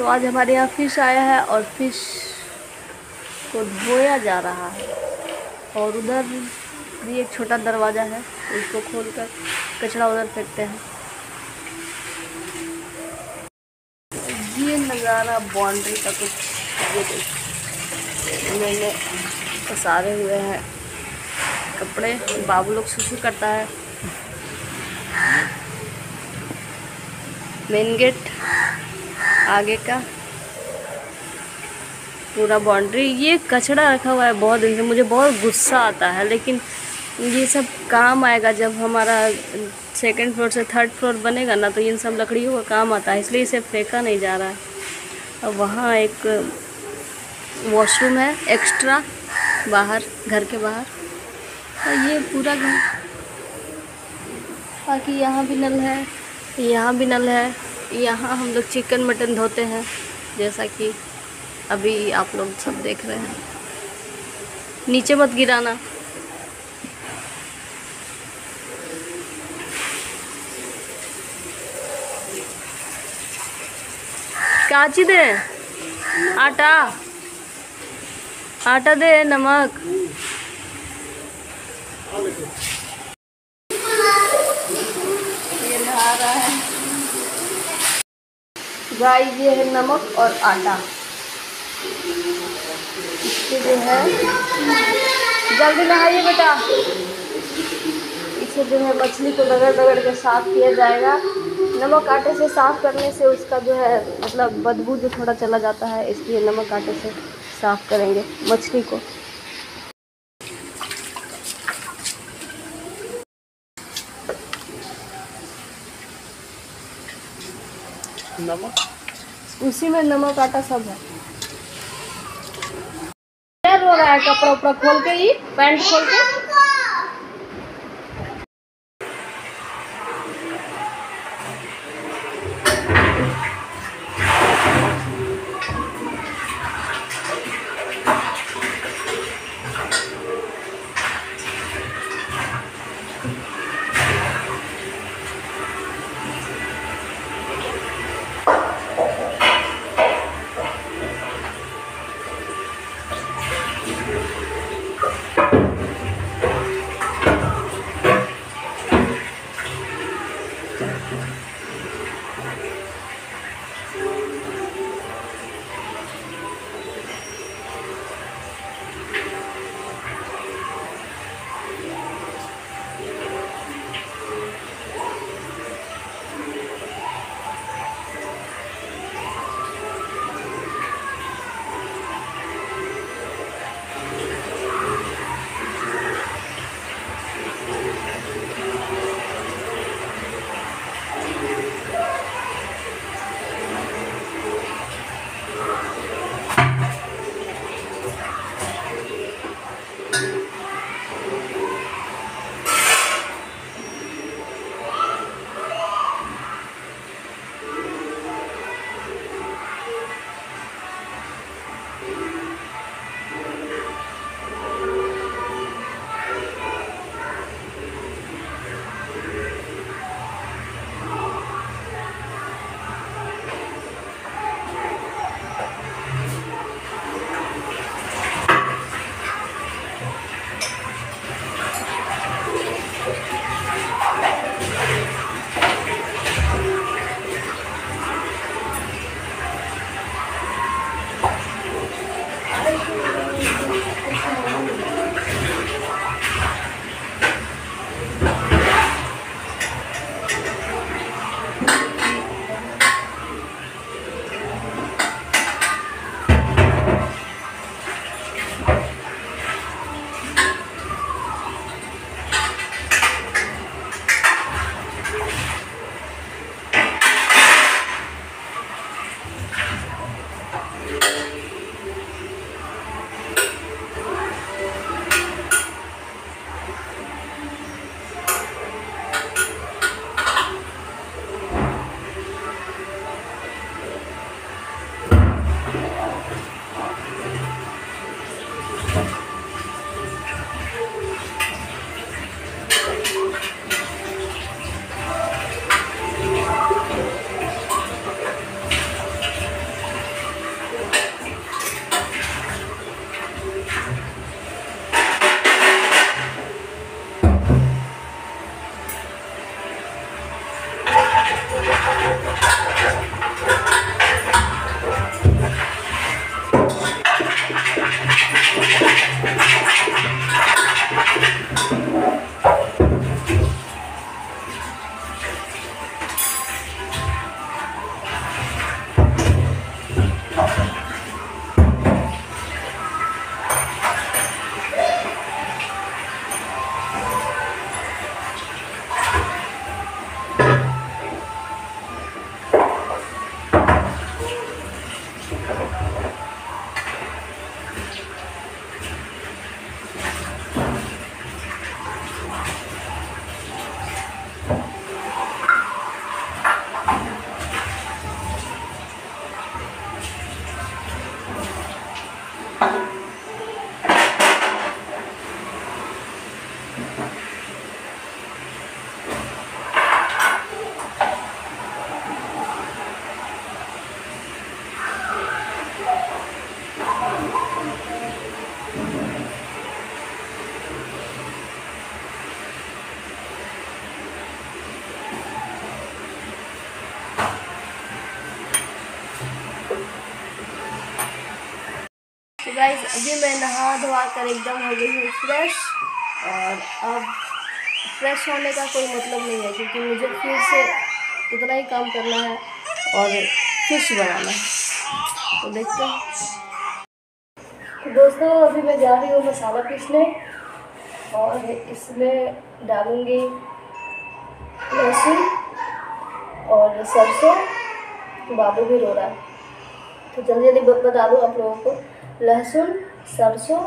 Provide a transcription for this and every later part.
तो आज हमारे यहाँ फ़िश आया है और फ़िश को धोया जा रहा है। और उधर भी एक छोटा दरवाज़ा है, उसको खोल कर कचरा उधर फेंकते हैं। ये नज़ारा बाउंड्री का कुछ ये मैंने पसारे हुए हैं। कपड़े बाबू लोग सुसु करता है। मेन गेट आगे का। पूरा बाउंड्री ये कचरा रखा हुआ है बहुत दिन से। मुझे बहुत गुस्सा आता है, लेकिन ये सब काम आएगा जब हमारा सेकंड फ्लोर से थर्ड फ्लोर बनेगा ना तो इन सब लकड़ियों का काम आता है, इसलिए इसे फेंका नहीं जा रहा है। और वहाँ एक वॉशरूम है एक्स्ट्रा बाहर, घर के बाहर। और ये पूरा घर। बाकी यहाँ भी नल है, यहाँ भी नल है। यहाँ हम लोग चिकन मटन धोते हैं, जैसा कि अभी आप लोग सब देख रहे हैं। नीचे मत गिराना। काची दे। आटा। आटा दे, नमक ये नहा रहा है गाय ये है नमक और आटा। इसके जो है, जल्दी नहाइए बेटा। इसे जो है मछली को रगड़ रगड़ के साफ़ किया जाएगा। नमक आटे से साफ़ करने से उसका जो है मतलब बदबू जो थोड़ा चला जाता है, इसलिए नमक आटे से साफ़ करेंगे मछली को। नमक। उसी में नमक, आटा सब है। रहा है कपड़ा उपड़ा खोल के ही, पैंट खोल के? गाइस अभी मैं नहा धोवा कर एकदम हो गई हूँ फ्रेश और अब फ्रेश होने का कोई मतलब नहीं है क्योंकि मुझे फिर से उतना ही काम करना है और फ़िश बनाना है। तो देखते हैं। तो दोस्तों, अभी मैं जा रही हूँ मसाला पीसने और इसमें डालूँगी लहसुन और सरसों, बाबू भी रो रहा है। तो जल्दी जल्दी बता दूँ आप लोगों को। लहसुन, सरसों,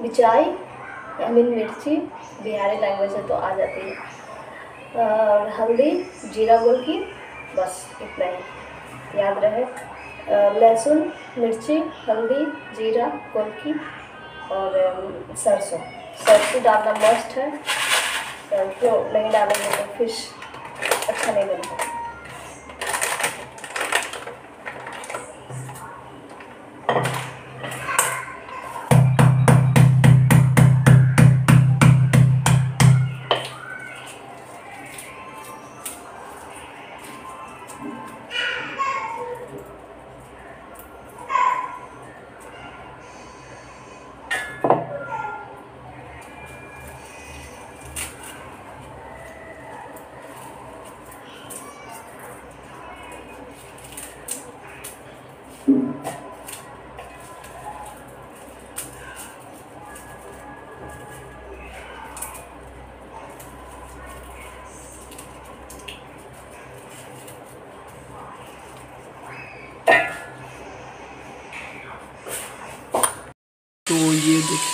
मिर्चाई आई मीन मिर्ची, बिहारी लैंग्वेज से तो आ जाती है। और हल्दी, जीरा गोल की, बस इतना ही। याद रहे। लहसुन, मिर्ची, हल्दी, जीरा गोल की और सरसों। सरसों डालना मस्ट है। क्यों नहीं डालेंगे तो फ़िश अच्छा नहीं बनता।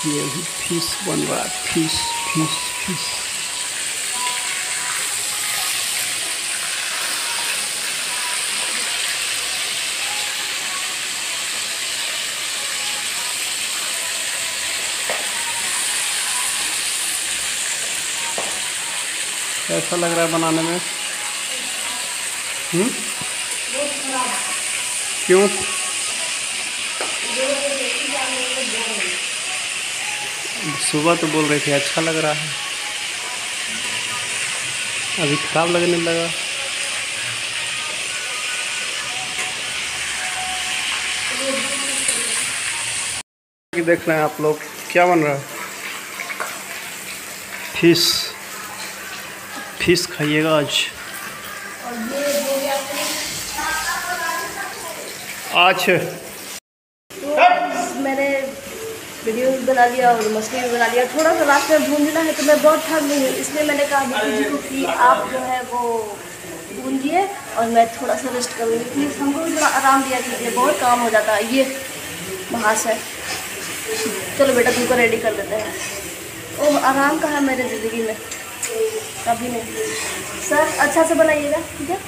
ये अभी फ़िश बन रहा है फ़िश फ़िश फ़िश कैसा लग रहा है बनाने में। हम्म? क्यों? सुबह तो बोल रहे थे अच्छा लग रहा है। अभी खराब लगने लगा। देख रहे हैं आप लोग, क्या बन रहा है? फ़िश। फ़िश खाइएगा आज। आज तो मैंने वीडियो भी बना लिया और मछली भी बना लिया। थोड़ा सा लास्ट में भून भूंजना है तो मैं बहुत थक गई हूँ, इसलिए मैंने कहा जी को कि आप जो है वो भूंजिए और मैं थोड़ा सा रेस्ट करूँगी प्लीज़ हमको भी थोड़ा आराम दिया कीजिए, बहुत काम हो जाता है। ये महास है। चलो बेटा तुमको रेडी कर देते हैं। ओ आराम कहाँ है मेरे ज़िंदगी में? कभी नहीं। सर अच्छा से बनाइएगा, ठीक है?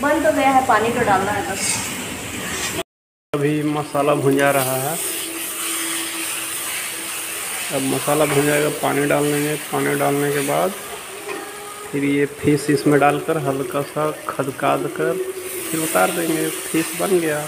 बन तो गया है, पानी तो डालना है बस। अभी मसाला भुंजा रहा है। अब मसाला भुन जाएगा, पानी डाल लेंगे। पानी डालने के बाद फिर ये फ़िश इसमें डालकर हल्का सा खदका कर, फिर उतार देंगे। फ़िश बन गया।